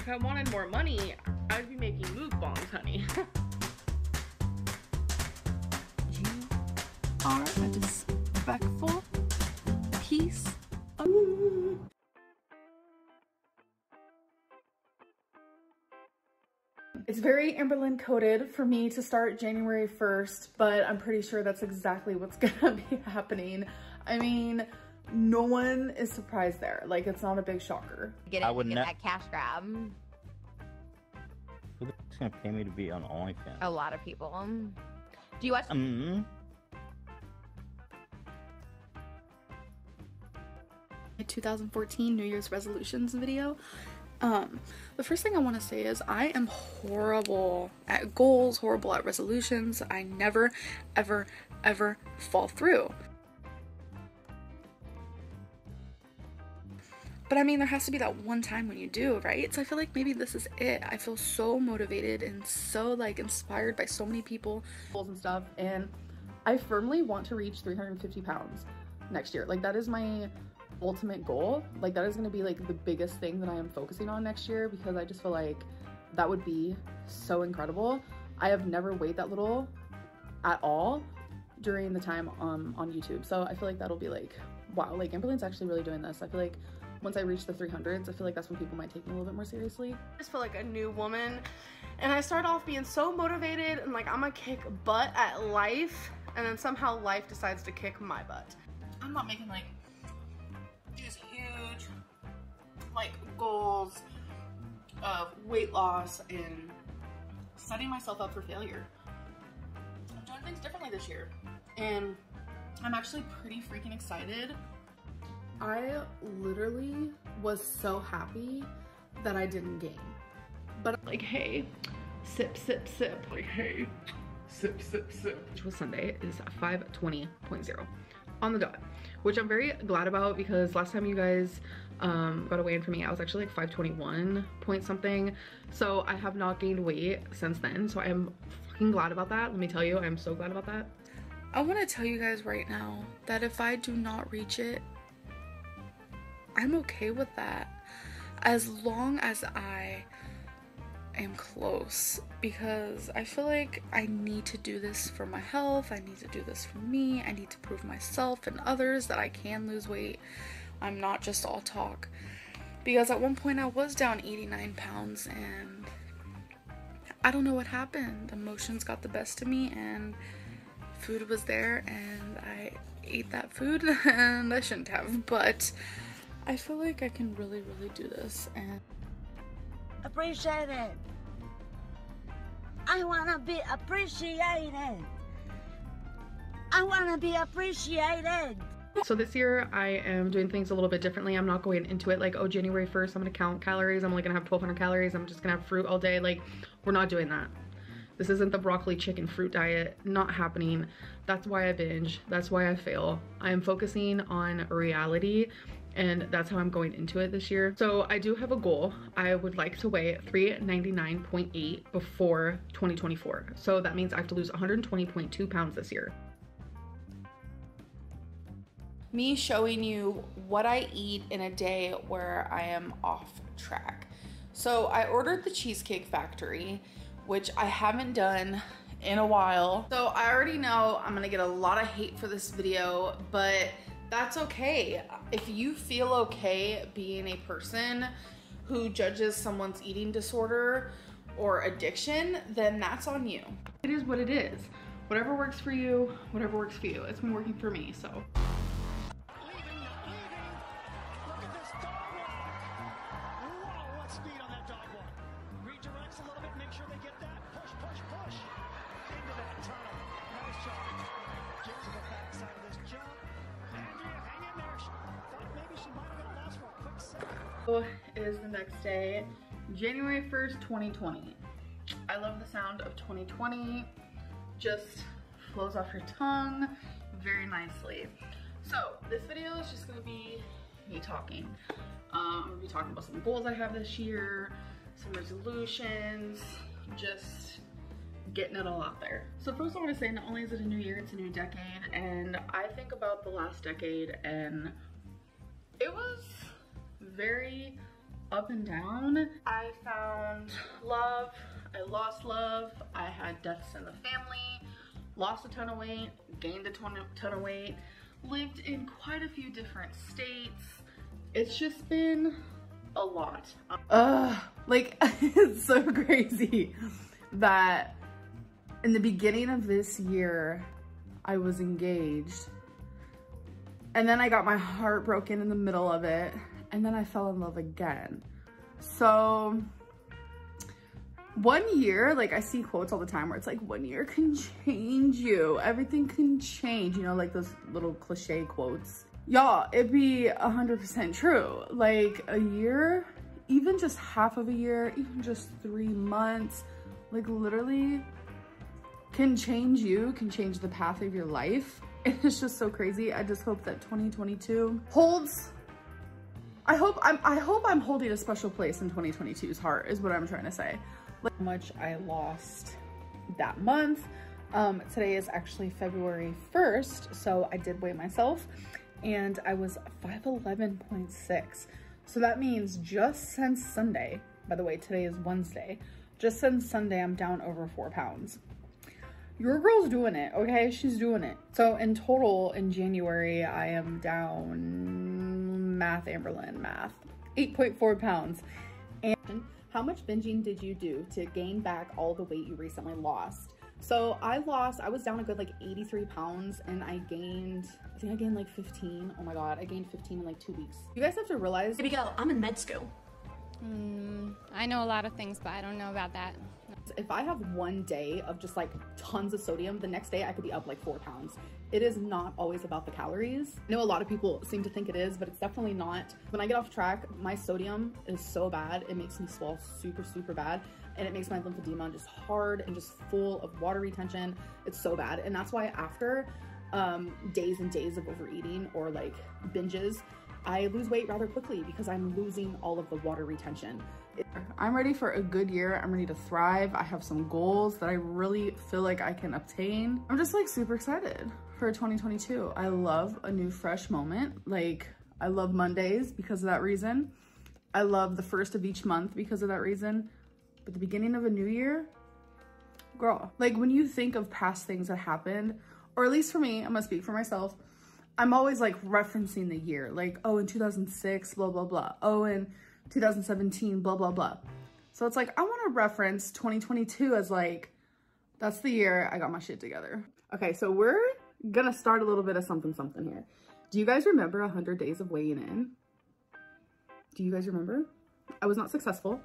If I wanted more money, I'd be making mukbangs, honey. You are a disrespectful piece of. It's very Amberlynn coded for me to start January 1st, but I'm pretty sure that's exactly what's gonna be happening. I mean, no one is surprised there. Like, it's not a big shocker. Get, I it, would get ne- that cash grab. Who's gonna pay me to be on OnlyFans? A lot of people. Do you watch? Mm-hmm. my 2014 New Year's resolutions video. Um, the first thing I want to say is I am horrible at goals, horrible at resolutions. I never, ever, ever fall through. But I mean, there has to be that one time when you do, right? So I feel like maybe this is it. I feel so motivated and so like inspired by so many people goals and stuff. And I firmly want to reach 350 pounds next year. Like that is my ultimate goal. Like that is going to be like the biggest thing that I am focusing on next year because I just feel like that would be so incredible. I have never weighed that little at all during the time um, on YouTube. So I feel like that'll be like, wow, like Amberlynn's actually really doing this. I feel like once I reach the 300s, I feel like that's when people might take me a little bit more seriously. I just feel like a new woman. And I started off being so motivated and like I'm gonna kick butt at life. And then somehow life decides to kick my butt. I'm not making like these huge like goals of weight loss and setting myself up for failure. I'm doing things differently this year. And I'm actually pretty freaking excited. I literally was so happy that I didn't gain. But like, hey, sip, sip, sip. Like, hey, sip, sip, sip. Which was Sunday is 520.0 on the dot, which I'm very glad about because last time you guys um, got a weigh in for me, I was actually like 521 point something. So I have not gained weight since then. So I am fucking glad about that. Let me tell you, I'm so glad about that. I want to tell you guys right now that if I do not reach it, I'm okay with that as long as I am close because I feel like I need to do this for my health. I need to do this for me. I need to prove myself and others that I can lose weight. I'm not just all talk. Because at one point I was down 89 pounds and I don't know what happened. Emotions got the best of me and food was there and I ate that food and I shouldn't have, but I feel like I can really, really do this and appreciate it. I want to be appreciated. I want to be appreciated. So this year I am doing things a little bit differently. I'm not going into it like, oh, January 1st, I'm gonna count calories. I'm only gonna have 1200 calories. I'm just gonna have fruit all day. Like, we're not doing that. This isn't the broccoli chicken fruit diet, not happening. That's why I binge, that's why I fail. I am focusing on reality and that's how I'm going into it this year. So I do have a goal. I would like to weigh 399.8 before 2024. So that means I have to lose 120.2 pounds this year. Me showing you what I eat in a day where I am off track. So I ordered the Cheesecake Factory, which I haven't done in a while. So I already know I'm gonna get a lot of hate for this video, but that's okay. If you feel okay being a person who judges someone's eating disorder or addiction, then that's on you. It is what it is. Whatever works for you, whatever works for you. It's been working for me, so. January 1st, 2020. I love the sound of 2020. Just flows off your tongue very nicely. So this video is just gonna be me talking. Um, I'm gonna be talking about some goals I have this year, some resolutions, just getting it all out there. So first I wanna say not only is it a new year, it's a new decade, and I think about the last decade and it was very up and down. I found love, I lost love, I had deaths in the family, lost a ton of weight, gained a ton of, ton of weight, lived in quite a few different states. It's just been a lot. Ugh, like it's so crazy that in the beginning of this year, I was engaged. And then I got my heart broken in the middle of it. And then I fell in love again. So one year, like I see quotes all the time where it's like, one year can change you. Everything can change, you know, like those little cliche quotes. Y'all, it'd be 100% true. Like a year, even just half of a year, even just three months, like literally can change you, can change the path of your life. It's just so crazy. I just hope that 2022 holds I hope I'm I hope I'm holding a special place in 2022's heart is what I'm trying to say. Like how much I lost that month. Um, today is actually February 1st, so I did weigh myself and I was 511.6. So that means just since Sunday, by the way, today is Wednesday, just since Sunday, I'm down over four pounds. Your girl's doing it, okay? She's doing it. So in total, in January, I am down, math, Amberlynn, math, 8.4 pounds. And how much binging did you do to gain back all the weight you recently lost? So I lost, I was down a good like 83 pounds and I gained, I think I gained like 15. Oh my God, I gained 15 in like two weeks. You guys have to realize Baby go, I'm in med school. Mm, I know a lot of things, but I don't know about that. If I have one day of just like tons of sodium, the next day I could be up like four pounds. It is not always about the calories. I know a lot of people seem to think it is, but it's definitely not. When I get off track, my sodium is so bad. It makes me swell super, super bad. And it makes my lymphedema just hard and just full of water retention. It's so bad. And that's why after um, days and days of overeating or like binges, I lose weight rather quickly because I'm losing all of the water retention. I'm ready for a good year. I'm ready to thrive. I have some goals that I really feel like I can obtain. I'm just like super excited for 2022. I love a new fresh moment. Like I love Mondays because of that reason. I love the first of each month because of that reason. But the beginning of a new year, girl, like when you think of past things that happened, or at least for me, I'm gonna speak for myself, I'm always like referencing the year, like, oh, in 2006, blah, blah, blah. Oh, in 2017, blah, blah, blah. So it's like, I want to reference 2022 as like, that's the year I got my shit together. Okay, so we're gonna start a little bit of something, something here. Do you guys remember 100 days of weighing in? Do you guys remember? I was not successful.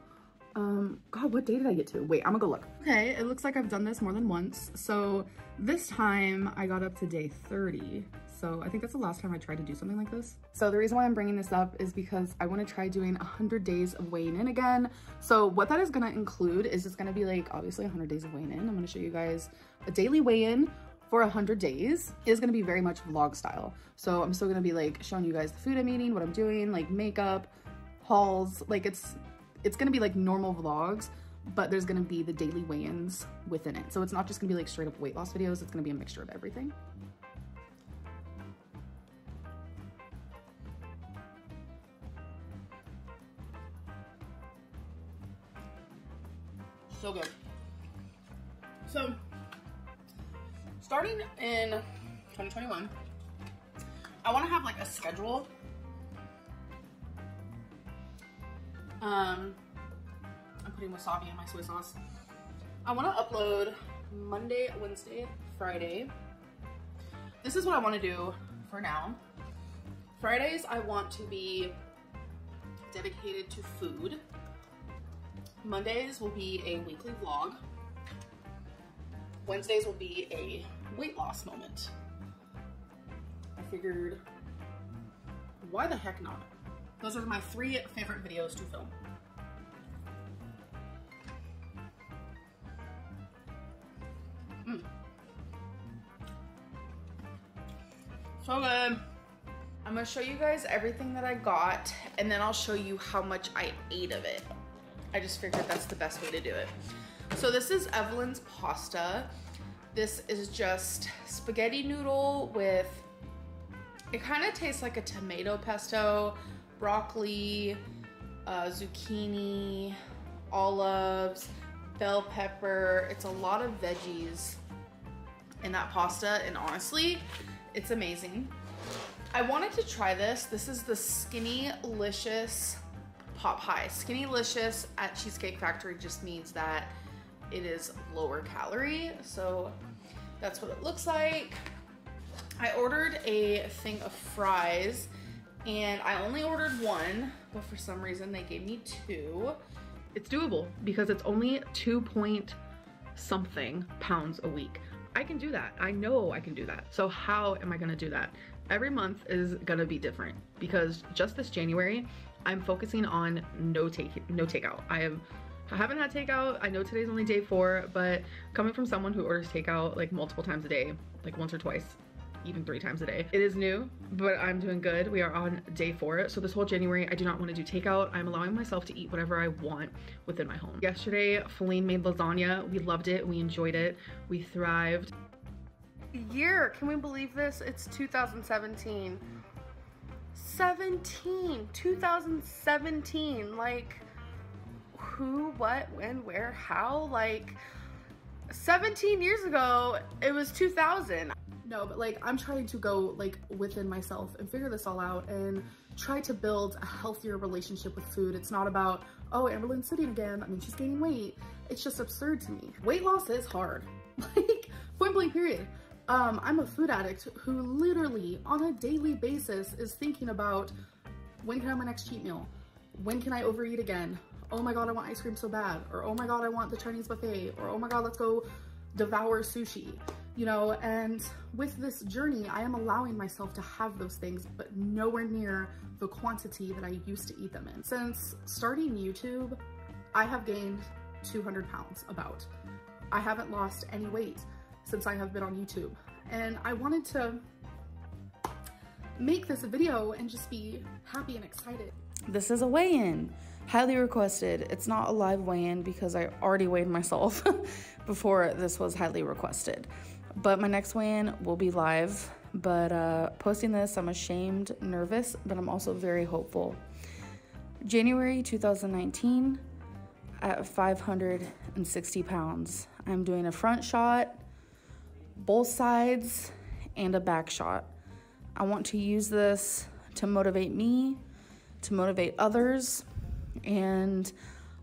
Um, God, what day did I get to? Wait, I'm gonna go look. Okay, it looks like I've done this more than once. So this time I got up to day 30. So I think that's the last time I tried to do something like this. So the reason why I'm bringing this up is because I want to try doing 100 days of weighing in again. So what that is going to include is it's going to be like obviously 100 days of weighing in. I'm going to show you guys a daily weigh-in for 100 days is going to be very much vlog style. So I'm still going to be like showing you guys the food I'm eating, what I'm doing, like makeup, hauls, like it's it's to be like normal vlogs, but there's to be the daily weigh-ins within it. So it's not just to be like straight up weight loss videos, it's to be a mixture of everything. so good. So, starting in 2021, I want to have like a schedule. Um, I'm putting wasabi in my soy sauce. I want to upload Monday, Wednesday, Friday. This is what I want to do for now. Fridays, I want to be dedicated to food. Mondays will be a weekly vlog. Wednesdays will be a weight loss moment. I figured, why the heck not? Those are my three favorite videos to film. Mm. So good. I'm gonna show you guys everything that I got and then I'll show you how much I ate of it. I just figured that's the best way to do it. So this is Evelyn's pasta. This is just spaghetti noodle with, it kind of tastes like a tomato pesto, broccoli, uh, zucchini, olives, bell pepper. It's a lot of veggies in that pasta, and honestly, it's amazing. I wanted to try this. This is the Skinny Licious Pot Pie. SkinnyLicious at Cheesecake Factory just means that it is lower calorie. So that's what it looks like. I ordered a thing of fries and I only ordered one, but for some reason they gave me two. It's doable because it's only two point something pounds a week. I can do that. I know I can do that. So how am I gonna do that? Every month is gonna be different because just this January, I'm focusing on no take no takeout. I am I haven't had takeout. I know today's only day four, but coming from someone who orders takeout like multiple times a day, like once or twice, even three times a day. It is new, but I'm doing good. We are on day four. So this whole January, I do not want to do takeout. I'm allowing myself to eat whatever I want within my home. Yesterday, Feline made lasagna. We loved it. We enjoyed it. We thrived. Year, can we believe this? It's 2017. 17, 2017. Like, who, what, when, where, how? Like, 17 years ago, it was 2000. No, but like I'm trying to go like within myself and figure this all out and try to build a healthier relationship with food. It's not about, oh, Amberlynn's sitting again. I mean, she's gaining weight. It's just absurd to me. Weight loss is hard. Like, point blank period. Um, I'm a food addict who literally on a daily basis is thinking about when can I have my next cheat meal? When can I overeat again? Oh my God, I want ice cream so bad. Or oh my God, I want the Chinese buffet. Or oh my God, let's go devour sushi you know, and with this journey, I am allowing myself to have those things, but nowhere near the quantity that I used to eat them in. Since starting YouTube, I have gained 200 pounds about. I haven't lost any weight since I have been on YouTube. And I wanted to make this a video and just be happy and excited. This is a weigh-in, highly requested. It's not a live weigh-in because I already weighed myself before this was highly requested. But my next weigh-in will be live. But uh, posting this, I'm ashamed, nervous, but I'm also very hopeful. January 2019 at 560 pounds. I'm doing a front shot, both sides, and a back shot. I want to use this to motivate me, to motivate others, and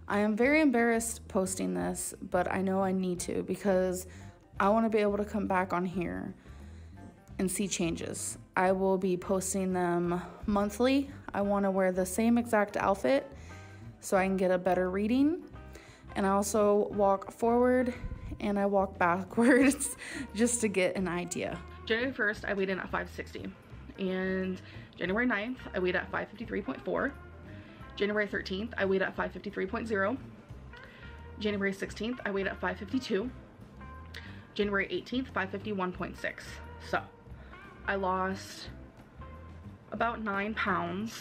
I am very embarrassed posting this, but I know I need to because I want to be able to come back on here and see changes. I will be posting them monthly. I want to wear the same exact outfit so I can get a better reading. And I also walk forward and I walk backwards just to get an idea. January 1st, I weighed in at 560. And January 9th, I weighed at 553.4. January 13th, I weighed at 553.0. January 16th, I weighed at 552. January 18th, 551.6. So I lost about nine pounds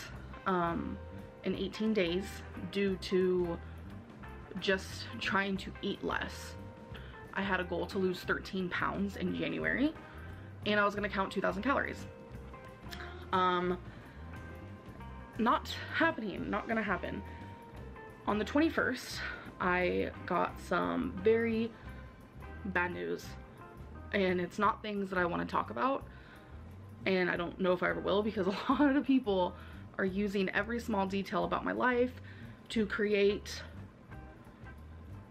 um, in 18 days due to just trying to eat less. I had a goal to lose 13 pounds in January and I was gonna count 2,000 calories. Um, not happening, not gonna happen. On the 21st, I got some very bad news. And it's not things that I want to talk about. And I don't know if I ever will because a lot of people are using every small detail about my life to create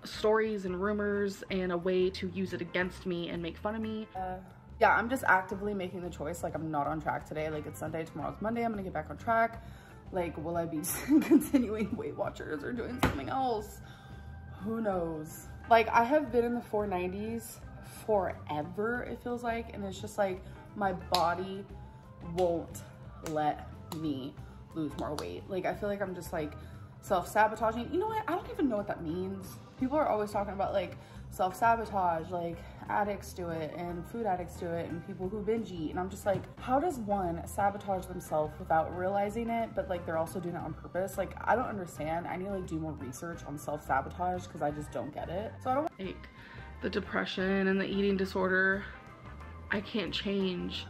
stories and rumors and a way to use it against me and make fun of me. Uh, yeah, I'm just actively making the choice. Like, I'm not on track today. Like, it's Sunday, tomorrow's Monday. I'm gonna get back on track. Like, will I be continuing Weight Watchers or doing something else? Who knows? Like I have been in the 490s forever, it feels like. And it's just like my body won't let me lose more weight. Like I feel like I'm just like self-sabotaging. You know what? I don't even know what that means. People are always talking about like self-sabotage, like addicts do it and food addicts do it and people who binge eat. And I'm just like, how does one sabotage themselves without realizing it, but like they're also doing it on purpose? Like, I don't understand. I need to like do more research on self-sabotage because I just don't get it. So I don't like the depression and the eating disorder. I can't change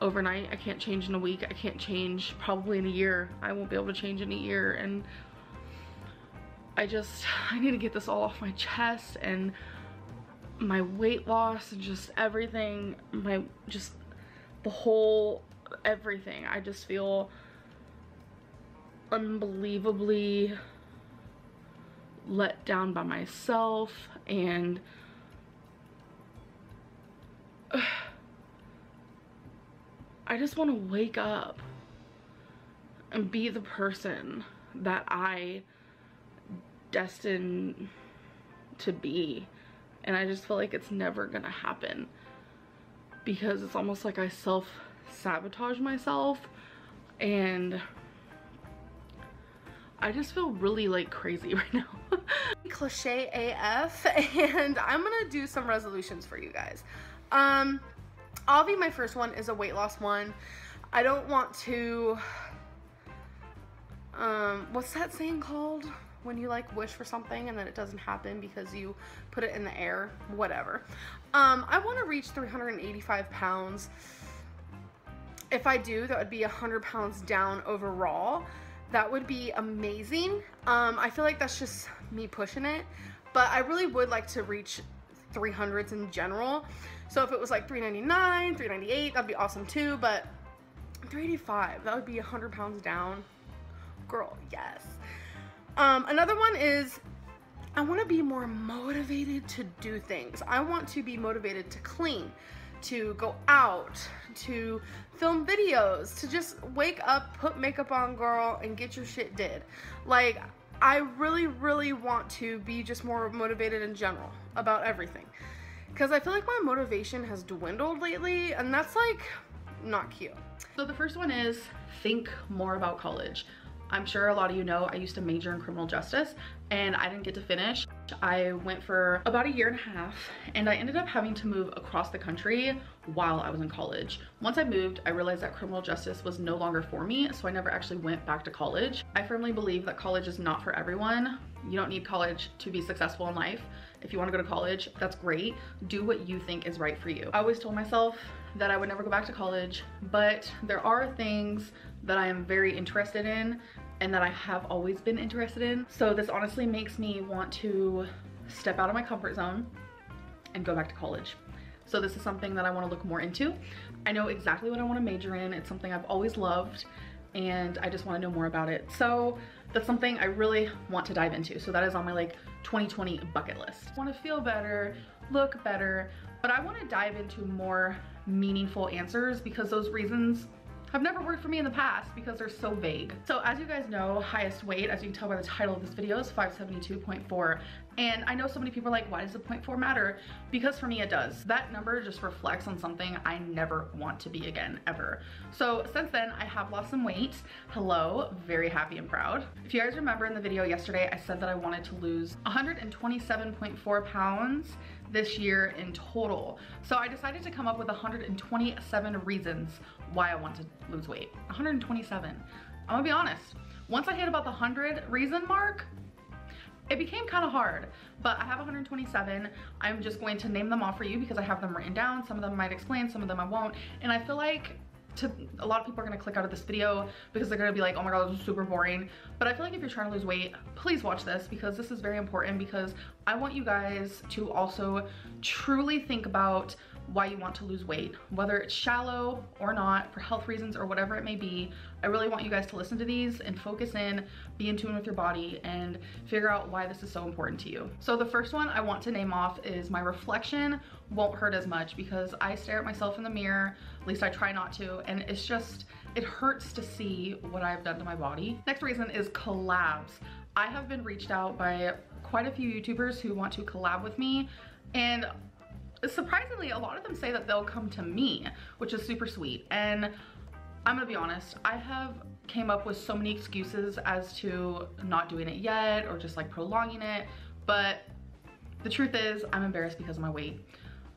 overnight. I can't change in a week. I can't change probably in a year. I won't be able to change in a year. And I just, I need to get this all off my chest and my weight loss and just everything, my, just the whole, everything. I just feel unbelievably let down by myself and I just want to wake up and be the person that I destined to be. And I just feel like it's never gonna happen because it's almost like I self sabotage myself and I just feel really like crazy right now. Cliche AF and I'm gonna do some resolutions for you guys. Um, Avi, my first one is a weight loss one. I don't want to, um, what's that saying called? When you like wish for something and then it doesn't happen because you put it in the air, whatever. Um, I want to reach 385 pounds. If I do, that would be 100 pounds down overall. That would be amazing. Um, I feel like that's just me pushing it, but I really would like to reach 300s in general. So if it was like 399, 398, that'd be awesome too. But 385, that would be 100 pounds down. Girl, yes. Um, another one is I want to be more motivated to do things. I want to be motivated to clean, to go out, to film videos, to just wake up, put makeup on, girl, and get your shit did. Like, I really, really want to be just more motivated in general about everything because I feel like my motivation has dwindled lately and that's like not cute. So the first one is think more about college. I'm sure a lot of you know I used to major in criminal justice and I didn't get to finish. I went for about a year and a half and I ended up having to move across the country while I was in college. Once I moved, I realized that criminal justice was no longer for me, so I never actually went back to college. I firmly believe that college is not for everyone. You don't need college to be successful in life. If you wanna go to college, that's great. Do what you think is right for you. I always told myself that I would never go back to college, but there are things that I am very interested in and that I have always been interested in. So this honestly makes me want to step out of my comfort zone and go back to college. So this is something that I wanna look more into. I know exactly what I wanna major in. It's something I've always loved and I just wanna know more about it. So that's something I really want to dive into. So that is on my like 2020 bucket list. I wanna feel better, look better, but I wanna dive into more meaningful answers because those reasons have never worked for me in the past because they're so vague. So as you guys know, highest weight, as you can tell by the title of this video, is 572.4. And I know so many people are like, why does the 0.4 matter? Because for me it does. That number just reflects on something I never want to be again, ever. So since then, I have lost some weight. Hello, very happy and proud. If you guys remember in the video yesterday, I said that I wanted to lose 127.4 pounds this year in total. So I decided to come up with 127 reasons why I want to lose weight. 127. I'm gonna be honest. Once I hit about the 100 reason mark, it became kind of hard, but I have 127. I'm just going to name them off for you because I have them written down. Some of them might explain, some of them I won't. And I feel like to, a lot of people are gonna click out of this video because they're gonna be like, oh my god, this is super boring. But I feel like if you're trying to lose weight, please watch this because this is very important because I want you guys to also truly think about why you want to lose weight, whether it's shallow or not, for health reasons or whatever it may be. I really want you guys to listen to these and focus in, be in tune with your body, and figure out why this is so important to you. So the first one I want to name off is my reflection won't hurt as much because I stare at myself in the mirror, at least I try not to, and it's just, it hurts to see what I've done to my body. Next reason is collabs. I have been reached out by quite a few YouTubers who want to collab with me and surprisingly, a lot of them say that they'll come to me, which is super sweet. And I'm gonna be honest, I have came up with so many excuses as to not doing it yet or just like prolonging it. But the truth is I'm embarrassed because of my weight.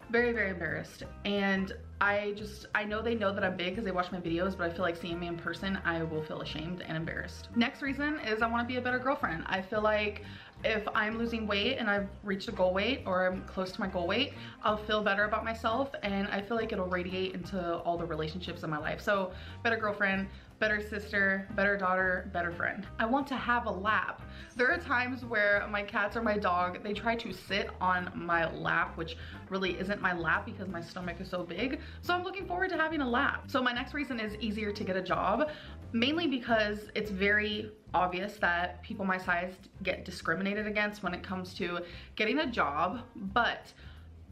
Very, very embarrassed. And I just, I know they know that I'm big because they watch my videos, but I feel like seeing me in person, I will feel ashamed and embarrassed. Next reason is I wanna be a better girlfriend. I feel like if I'm losing weight and I've reached a goal weight or I'm close to my goal weight, I'll feel better about myself and I feel like it'll radiate into all the relationships in my life. So better girlfriend, better sister, better daughter, better friend. I want to have a lap. There are times where my cats or my dog, they try to sit on my lap, which really isn't my lap because my stomach is so big. So I'm looking forward to having a lap. So my next reason is easier to get a job, mainly because it's very obvious that people my size get discriminated against when it comes to getting a job. But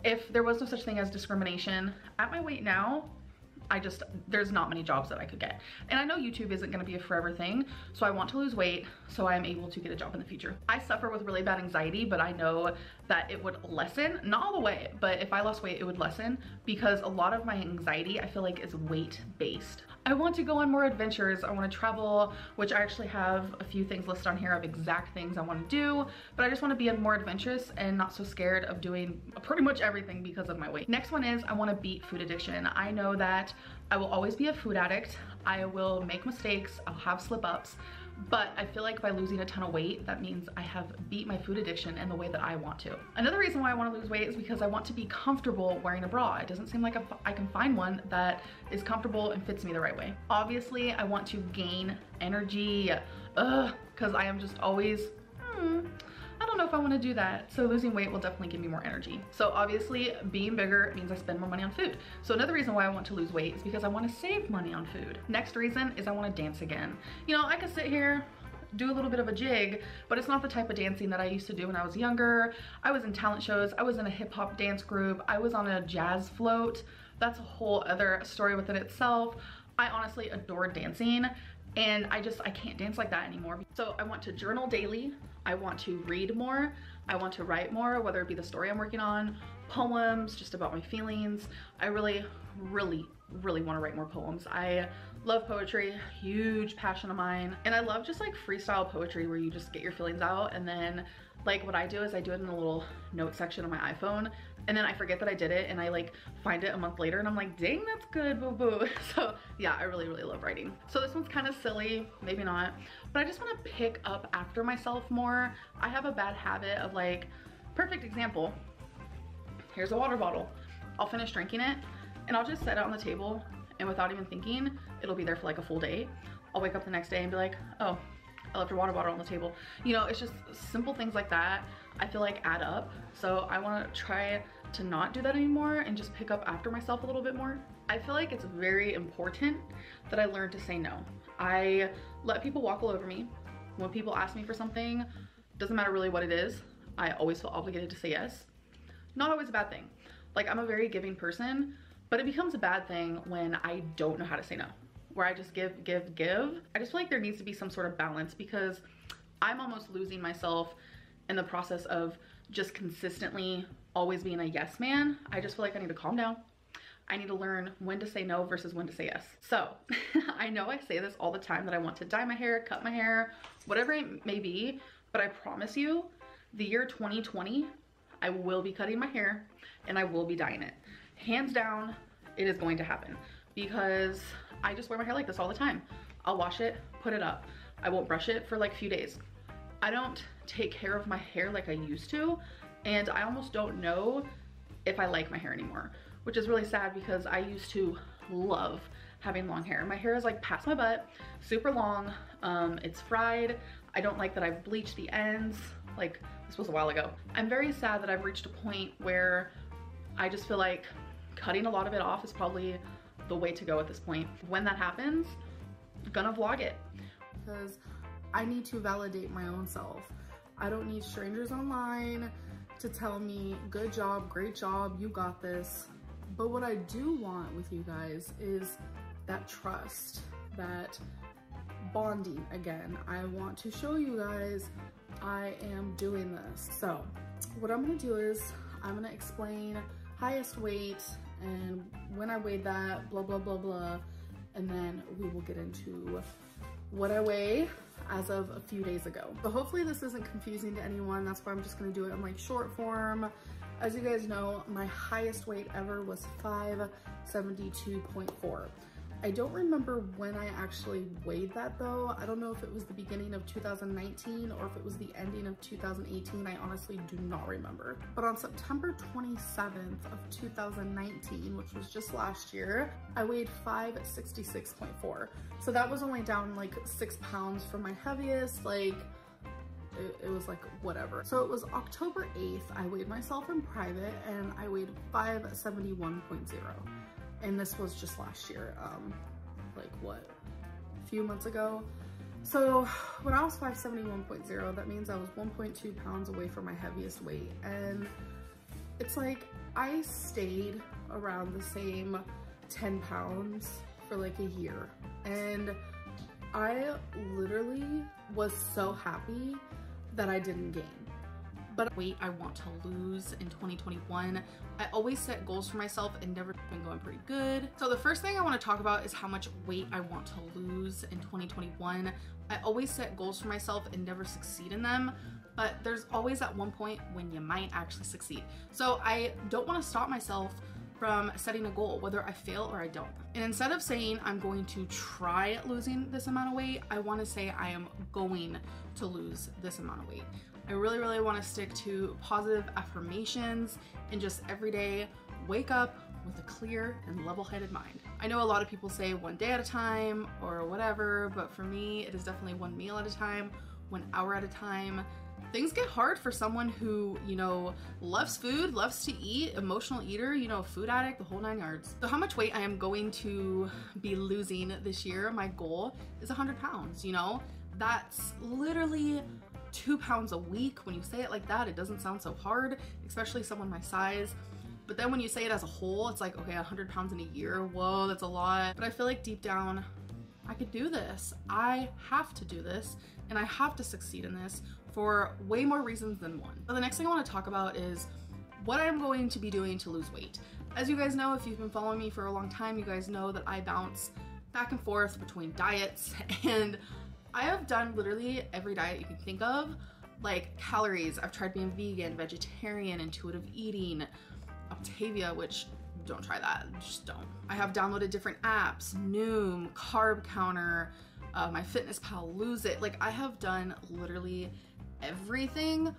if there was no such thing as discrimination, at my weight now, I just, there's not many jobs that I could get. And I know YouTube isn't gonna be a forever thing, so I want to lose weight so I am able to get a job in the future. I suffer with really bad anxiety, but I know that it would lessen, not all the way, but if I lost weight, it would lessen because a lot of my anxiety I feel like is weight based. I want to go on more adventures. I want to travel, which I actually have a few things listed on here of exact things I want to do, but I just want to be more adventurous and not so scared of doing pretty much everything because of my weight. Next one is I want to beat food addiction. I know that I will always be a food addict. I will make mistakes. I'll have slip ups. But I feel like by losing a ton of weight, that means I have beat my food addiction in the way that I want to. Another reason why I want to lose weight is because I want to be comfortable wearing a bra. It doesn't seem like I can find one that is comfortable and fits me the right way. Obviously, I want to gain energy, ugh, because I am just always, hmm, know if I wanna do that. So losing weight will definitely give me more energy. So obviously being bigger means I spend more money on food. So another reason why I want to lose weight is because I wanna save money on food. Next reason is I wanna dance again. You know, I could sit here, do a little bit of a jig, but it's not the type of dancing that I used to do when I was younger. I was in talent shows, I was in a hip hop dance group, I was on a jazz float. That's a whole other story within itself. I honestly adore dancing and I just, I can't dance like that anymore. So I want to journal daily. I want to read more. I want to write more, whether it be the story I'm working on, poems, just about my feelings. I really, really, really want to write more poems. I love poetry, huge passion of mine. And I love just like freestyle poetry where you just get your feelings out and then like what I do is I do it in a little note section on my iPhone and then I forget that I did it and I like find it a month later and I'm like, dang, that's good, boo boo. So yeah, I really, really love writing. So this one's kind of silly, maybe not, but I just want to pick up after myself more. I have a bad habit of like, perfect example, here's a water bottle. I'll finish drinking it and I'll just set it on the table and without even thinking, it'll be there for like a full day. I'll wake up the next day and be like, oh, I left your water bottle on the table. You know, it's just simple things like that I feel like add up. So I want to try to not do that anymore and just pick up after myself a little bit more. I feel like it's very important that I learn to say no. I let people walk all over me. When people ask me for something, doesn't matter really what it is, I always feel obligated to say yes. Not always a bad thing. Like I'm a very giving person, but it becomes a bad thing when I don't know how to say no. Where I just give, give, give. I just feel like there needs to be some sort of balance because I'm almost losing myself in the process of just consistently always being a yes man, I just feel like I need to calm down. I need to learn when to say no versus when to say yes. So I know I say this all the time that I want to dye my hair, cut my hair, whatever it may be, but I promise you the year 2020, I will be cutting my hair and I will be dyeing it. Hands down, it is going to happen because I just wear my hair like this all the time. I'll wash it, put it up. I won't brush it for like a few days. I don't take care of my hair like I used to and I almost don't know if I like my hair anymore, which is really sad because I used to love having long hair. My hair is like past my butt, super long, um, it's fried. I don't like that I've bleached the ends, like this was a while ago. I'm very sad that I've reached a point where I just feel like cutting a lot of it off is probably the way to go at this point. When that happens, gonna vlog it. Because I need to validate my own self. I don't need strangers online to tell me, good job, great job, you got this. But what I do want with you guys is that trust, that bonding again. I want to show you guys I am doing this. So what I'm gonna do is I'm gonna explain highest weight and when I weighed that, blah, blah, blah, blah. And then we will get into what I weigh as of a few days ago. But hopefully this isn't confusing to anyone. That's why I'm just gonna do it in like short form. As you guys know, my highest weight ever was 572.4. I don't remember when I actually weighed that though. I don't know if it was the beginning of 2019 or if it was the ending of 2018. I honestly do not remember. But on September 27th of 2019, which was just last year, I weighed 566.4. So that was only down like six pounds from my heaviest, like it, it, was like whatever. So it was October 8th, I weighed myself in private and I weighed 571.0 and this was just last year, um, like what, a few months ago. So when I was 571.0, that means I was 1.2 pounds away from my heaviest weight. And it's like, I stayed around the same 10 pounds for like a year. And I literally was so happy that I didn't gain but weight I want to lose in 2021. I always set goals for myself and never been going pretty good. So the first thing I want to talk about is how much weight I want to lose in 2021. I always set goals for myself and never succeed in them, but there's always at one point when you might actually succeed. So I don't want to stop myself from setting a goal, whether I fail or I don't. And instead of saying I'm going to try losing this amount of weight, I want to say I am going to lose this amount of weight. I really, really want to stick to positive affirmations and just every day wake up with a clear and level-headed mind. I know a lot of people say one day at a time or whatever, but for me, it is definitely one meal at a time, one hour at a time. Things get hard for someone who, you know, loves food, loves to eat, emotional eater, you know, food addict, the whole nine yards. So how much weight I am going to be losing this year, my goal is 100 pounds, you know? That's literally two pounds a week. When you say it like that, it doesn't sound so hard, especially someone my size. But then when you say it as a whole, it's like, okay, 100 pounds in a year, whoa, that's a lot. But I feel like deep down, I could do this. I have to do this, and I have to succeed in this for way more reasons than one. The next thing I wanna talk about is what I'm going to be doing to lose weight. As you guys know, if you've been following me for a long time, you guys know that I bounce back and forth between diets and I have done literally every diet you can think of, like calories. I've tried being vegan, vegetarian, intuitive eating, Optavia, which don't try that, just don't. I have downloaded different apps, Noom, Carb Counter, uh, MyFitnessPal, Lose It. Like I have done literally everything.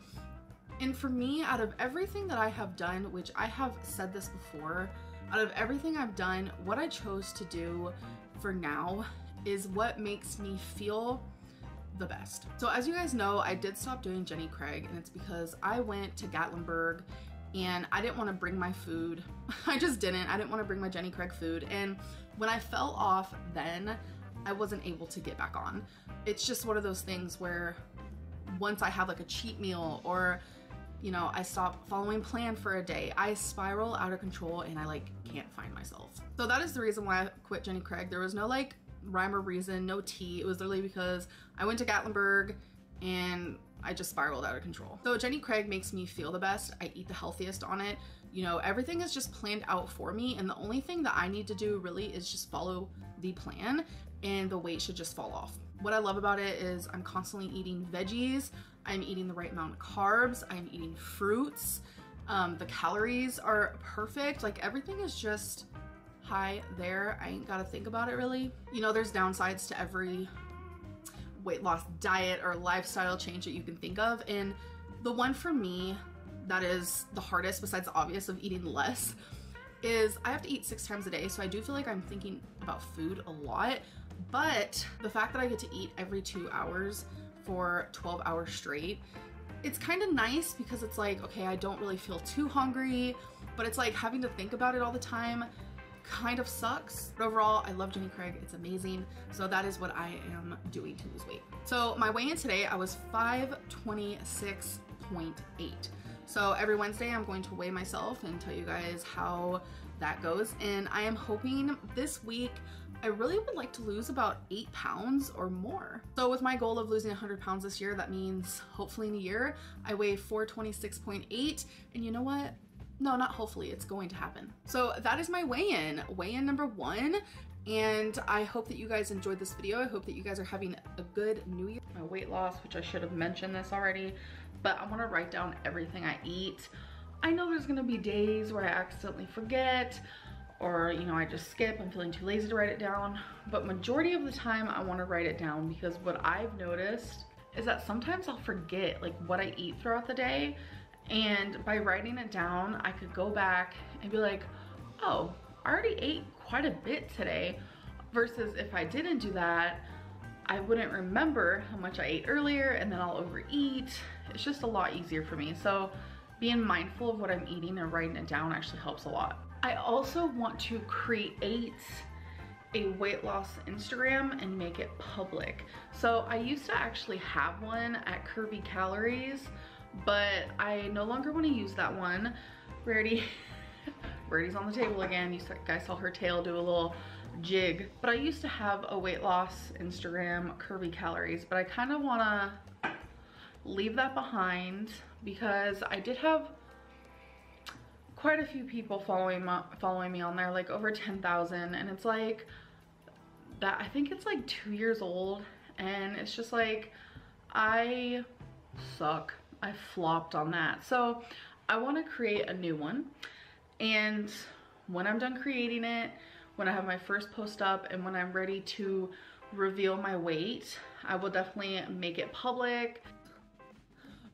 And for me, out of everything that I have done, which I have said this before, out of everything I've done, what I chose to do for now is what makes me feel the best. So as you guys know, I did stop doing Jenny Craig and it's because I went to Gatlinburg and I didn't want to bring my food. I just didn't. I didn't want to bring my Jenny Craig food. And when I fell off then, I wasn't able to get back on. It's just one of those things where once I have like a cheat meal or you know, I stop following plan for a day, I spiral out of control and I like can't find myself. So that is the reason why I quit Jenny Craig. There was no like rhyme or reason, no tea. It was literally because I went to Gatlinburg and I just spiraled out of control. So Jenny Craig makes me feel the best. I eat the healthiest on it. You know, everything is just planned out for me. And the only thing that I need to do really is just follow the plan and the weight should just fall off. What I love about it is I'm constantly eating veggies. I'm eating the right amount of carbs. I'm eating fruits. Um, the calories are perfect. Like everything is just high there. I ain't gotta think about it really. You know, there's downsides to every weight loss diet or lifestyle change that you can think of. And the one for me that is the hardest, besides the obvious of eating less, is I have to eat six times a day. So I do feel like I'm thinking about food a lot. But the fact that I get to eat every two hours for 12 hours straight, it's kind of nice because it's like, okay, I don't really feel too hungry, but it's like having to think about it all the time kind of sucks. But overall, I love Jenny Craig. It's amazing. So that is what I am doing to lose weight. So my weigh-in today, I was 526.8. So every Wednesday, I'm going to weigh myself and tell you guys how that goes. And I am hoping this week, I really would like to lose about eight pounds or more. So with my goal of losing 100 pounds this year, that means hopefully in a year, I weigh 426.8. And you know what? No, not hopefully, it's going to happen. So that is my weigh-in, weigh-in number one. And I hope that you guys enjoyed this video. I hope that you guys are having a good new year. My weight loss, which I should have mentioned this already, but I wanna write down everything I eat. I know there's gonna be days where I accidentally forget or you know I just skip I'm feeling too lazy to write it down but majority of the time I want to write it down because what I've noticed is that sometimes I'll forget like what I eat throughout the day and by writing it down I could go back and be like oh I already ate quite a bit today versus if I didn't do that I wouldn't remember how much I ate earlier and then I'll overeat. It's just a lot easier for me. So being mindful of what I'm eating and writing it down actually helps a lot. I also want to create a weight loss Instagram and make it public. So I used to actually have one at Curvy Calories, but I no longer want to use that one. Rarity, Rarity's on the table again. You guys saw her tail do a little jig. But I used to have a weight loss Instagram, Curvy Calories, but I kind of want to leave that behind because I did have quite a few people following following me on there, like over 10,000. And it's like, that I think it's like two years old and it's just like, I suck. I flopped on that. So I want to create a new one. And when I'm done creating it, when I have my first post up and when I'm ready to reveal my weight, I will definitely make it public.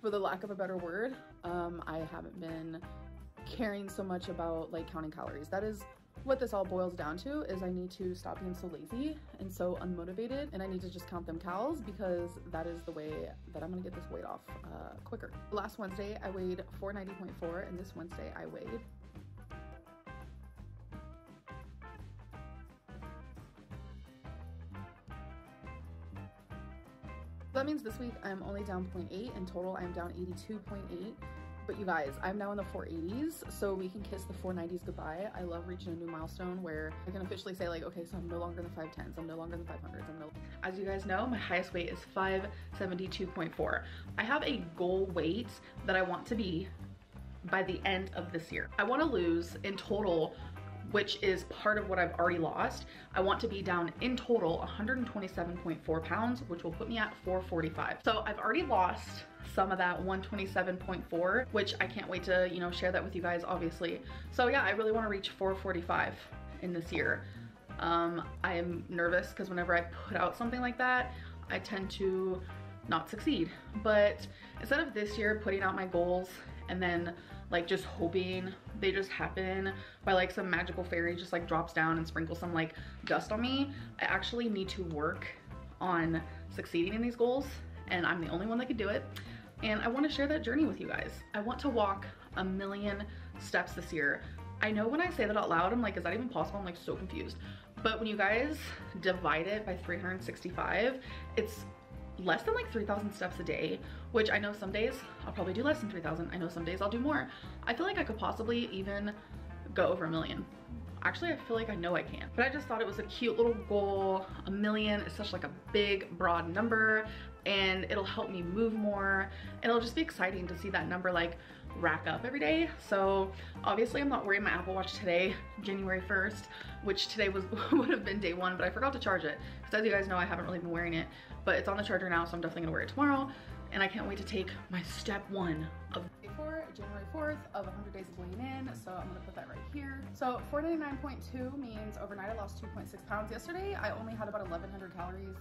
For the lack of a better word, um, I haven't been caring so much about like counting calories. That is what this all boils down to is I need to stop being so lazy and so unmotivated and I need to just count them calories because that is the way that I'm gonna get this weight off uh, quicker. Last Wednesday I weighed 490.4 and this Wednesday I weighed that means this week I'm only down 0.8. In total, I'm down 82.8. But you guys, I'm now in the 480s, so we can kiss the 490s goodbye. I love reaching a new milestone where I can officially say like, okay, so I'm no longer in the 510s, I'm no longer in the 500s, I'm no... As you guys know, my highest weight is 572.4. I have a goal weight that I want to be by the end of this year. I want to lose in total which is part of what I've already lost. I want to be down in total 127.4 pounds, which will put me at 445. So I've already lost some of that 127.4, which I can't wait to, you know, share that with you guys, obviously. So yeah, I really want to reach 445 in this year. Um, I am nervous because whenever I put out something like that, I tend to not succeed. But instead of this year putting out my goals and then like just hoping they just happen by like some magical fairy just like drops down and sprinkles some like dust on me. I actually need to work on succeeding in these goals and I'm the only one that can do it. And I wanna share that journey with you guys. I want to walk a million steps this year. I know when I say that out loud, I'm like, is that even possible? I'm like so confused. But when you guys divide it by 365, it's less than like 3,000 steps a day, which I know some days I'll probably do less than 3,000. I know some days I'll do more. I feel like I could possibly even go over a million. Actually, I feel like I know I can. But I just thought it was a cute little goal. A million is such like a big, broad number and it'll help me move more. And it'll just be exciting to see that number like rack up every day. So obviously I'm not wearing my Apple Watch today, January 1st, which today was would have been day one, but I forgot to charge it. Because as you guys know, I haven't really been wearing it, but it's on the charger now, so I'm definitely gonna wear it tomorrow. And I can't wait to take my step one of before January 4th of 100 days of weighing in. So I'm gonna put that right here. So 499.2 means overnight I lost 2.6 pounds. Yesterday, I only had about 1100 calories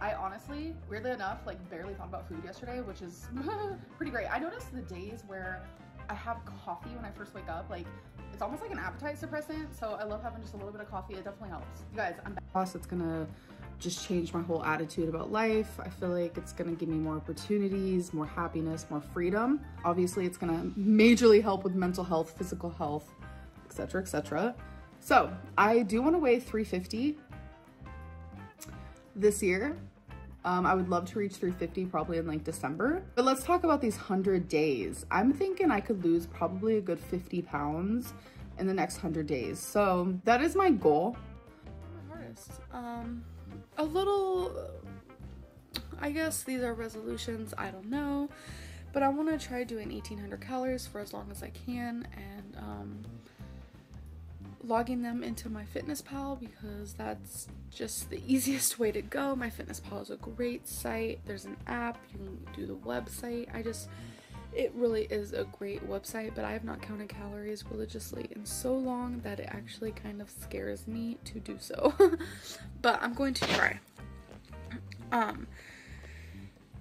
I honestly, weirdly enough, like barely thought about food yesterday, which is pretty great. I noticed the days where I have coffee when I first wake up, like it's almost like an appetite suppressant. So I love having just a little bit of coffee. It definitely helps. You guys, I'm back. It's gonna just change my whole attitude about life. I feel like it's gonna give me more opportunities, more happiness, more freedom. Obviously, it's gonna majorly help with mental health, physical health, etc., etc. So I do want to weigh 350 this year. Um, I would love to reach 350 probably in like December. But let's talk about these 100 days. I'm thinking I could lose probably a good 50 pounds in the next 100 days. So that is my goal. My hardest. Um, a little, I guess these are resolutions. I don't know. But I want to try doing 1800 calories for as long as I can. And um, logging them into MyFitnessPal because that's just the easiest way to go MyFitnessPal is a great site there's an app you can do the website i just It really is a great website, but I have not counted calories religiously in so long that it actually kind of scares me to do so. but I'm going to try. Um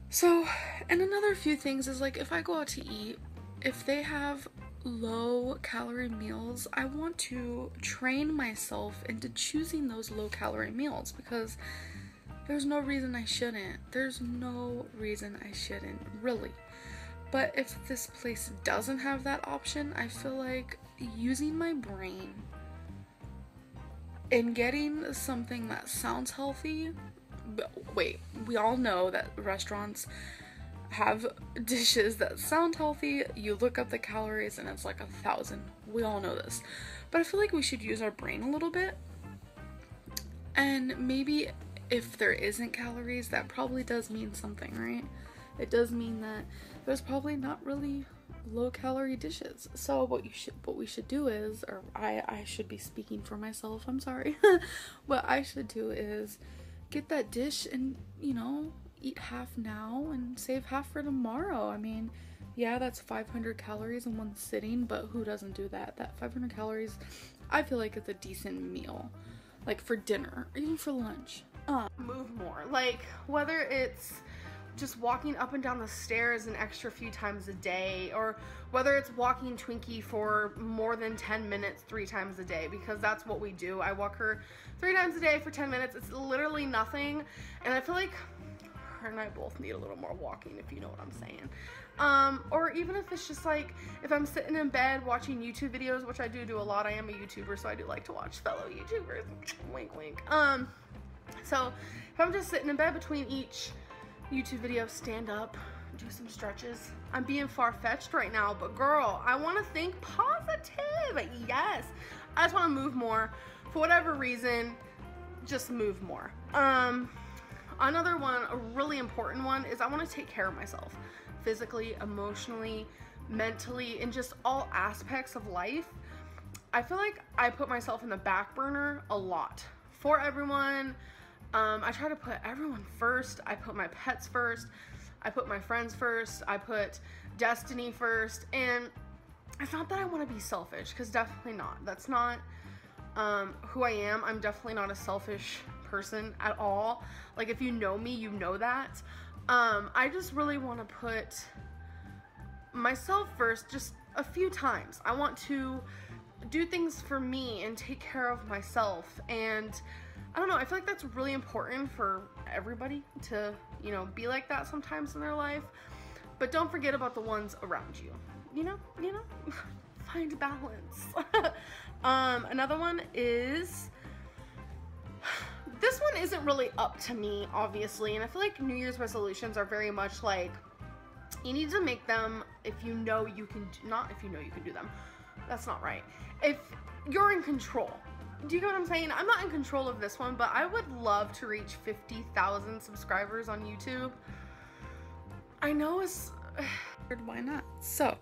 so, and another few things is like if I go out to eat, if they have low calorie meals, I want to train myself into choosing those low calorie meals because there's no reason I shouldn't. There's no reason I shouldn't, really. But if this place doesn't have that option, I feel like using my brain and getting something that sounds healthy. But wait, we all know that restaurants have dishes that sound healthy. You look up the calories and it's like a thousand. We all know this. But I feel like we should use our brain a little bit. And maybe if there isn't calories, that probably does mean something, right? It does mean that there's probably not really low calorie dishes. So what you should what we should do is or I I should be speaking for myself. I'm sorry. what I should do is get that dish and, you know, eat half now and save half for tomorrow. I mean, yeah, that's 500 calories in one sitting, but who doesn't do that? That 500 calories, I feel like it's a decent meal, like for dinner or even for lunch. Uh, move more. Like whether it's just walking up and down the stairs an extra few times a day, or whether it's walking Twinkie for more than 10 minutes three times a day, because that's what we do. I walk her three times a day for 10 minutes. It's literally nothing. And I feel like her and I both need a little more walking, if you know what I'm saying. Um, or even if it's just like, if I'm sitting in bed watching YouTube videos, which I do do a lot. I am a YouTuber, so I do like to watch fellow YouTubers. wink, wink. Um, so if I'm just sitting in bed between each YouTube video, stand up, do some stretches. I'm being far-fetched right now, but girl, I want to think positive. Yes. I just want to move more. For whatever reason, just move more. Um, another one, a really important one, is I want to take care of myself physically, emotionally, mentally, in just all aspects of life. I feel like I put myself in the back burner a lot for everyone. Um, I try to put everyone first. I put my pets first. I put my friends first. I put destiny first. And it's not that I want to be selfish, because definitely not. That's not um, who I am. I'm definitely not a selfish person at all. Like, if you know me, you know that. Um, I just really want to put myself first just a few times. I want to do things for me and take care of myself. And I don't know, I feel like that's really important for everybody to, you know, be like that sometimes in their life. But don't forget about the ones around you. You know, you know, find balance. um, another one is this one isn't really up to me, obviously, and I feel like New Year's resolutions are very much like you need to make them if you know you can not if you know you can do them. That's not right. If you're in control. Do you get what I'm saying? I'm not in control of this one, but I would love to reach 50,000 subscribers on YouTube. I know it's why not? So,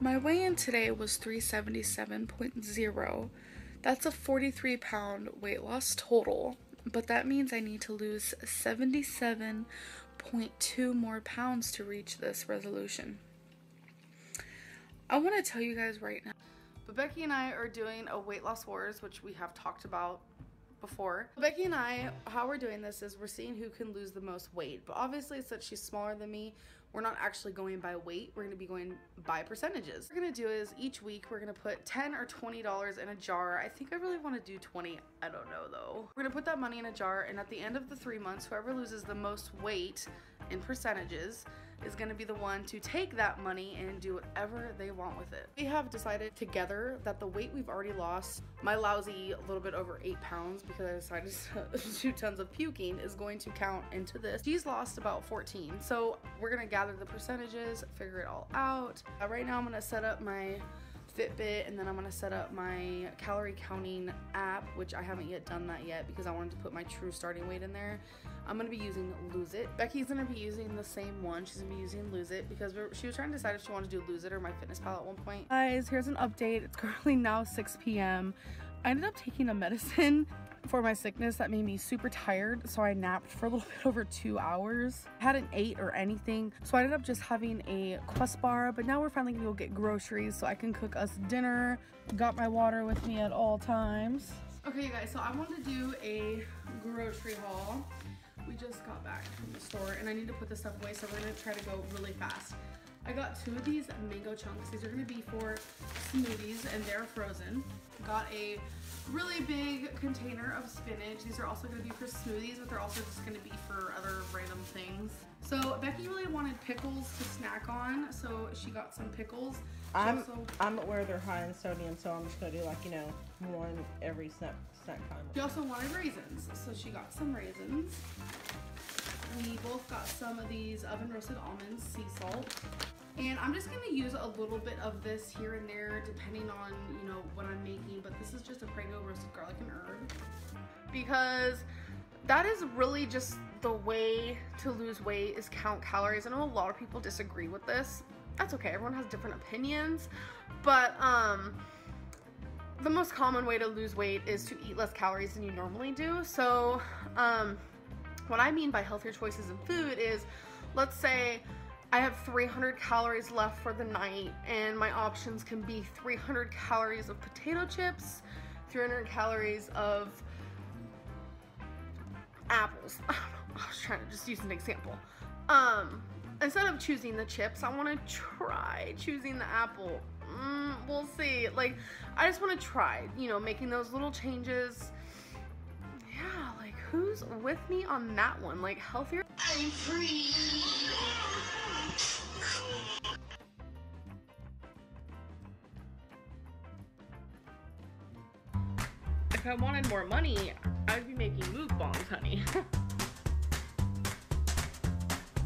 my weigh-in today was 377.0. That's a 43 pound weight loss total, but that means I need to lose 77.2 more pounds to reach this resolution. I want to tell you guys right now. But Becky and I are doing a weight loss wars, which we have talked about before. Becky and I, how we're doing this is we're seeing who can lose the most weight. But obviously, since she's smaller than me, we're not actually going by weight. We're gonna be going by percentages. What we're gonna do is each week we're gonna put 10 or $20 in a jar. I think I really wanna do 20, I don't know though. We're gonna put that money in a jar and at the end of the three months, whoever loses the most weight in percentages is going to be the one to take that money and do whatever they want with it. We have decided together that the weight we've already lost, my lousy a little bit over eight pounds because I decided to do tons of puking is going to count into this. She's lost about 14. So we're going to gather the percentages, figure it all out. Uh, right now I'm going to set up my Fitbit and then I'm gonna set up my calorie counting app, which I haven't yet done that yet because I wanted to put my true starting weight in there. I'm gonna be using Lose It. Becky's gonna be using the same one. She's gonna be using Lose It because she was trying to decide if she wanted to do Lose It or MyFitnessPal at one point. Guys, here's an update. It's currently now 6 p.m. I ended up taking a medicine for my sickness that made me super tired, so I napped for a little bit over two hours. Hadn't ate or anything, so I ended up just having a Quest bar, but now we're finally gonna go get groceries so I can cook us dinner. Got my water with me at all times. Okay, you guys, so I want to do a grocery haul. We just got back from the store and I need to put this stuff away, so we're gonna try to go really fast. I got two of these mango chunks. These are gonna be for smoothies and they're frozen. Got a really big container of spinach. These are also gonna be for smoothies, but they're also just gonna be for other random things. So Becky really wanted pickles to snack on, so she got some pickles. I'm also- I'm aware they're high in sodium, so I'm just gonna do like you know one every snack snack time. She also wanted raisins, so she got some raisins. We both got some of these oven roasted almonds, sea salt. And I'm just gonna use a little bit of this here and there depending on, you know, what I'm making, but this is just a Prego roasted garlic and herb. Because that is really just the way to lose weight is count calories. I know a lot of people disagree with this. That's okay, everyone has different opinions. But um the most common way to lose weight is to eat less calories than you normally do. So, um, what I mean by healthier choices in food is, let's say I have 300 calories left for the night, and my options can be 300 calories of potato chips, 300 calories of apples. I was trying to just use an example. Um, instead of choosing the chips, I want to try choosing the apple. Mm, we'll see. Like, I just want to try, you know, making those little changes. Yeah, like, who's with me on that one? Like, healthier. I'm free. If I wanted more money, I'd be making mukbangs, honey.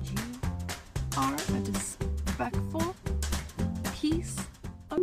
you are a disrespectful piece of...